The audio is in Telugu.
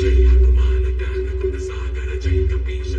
జై హనుమాన గుణ సాగర జై కపీశ.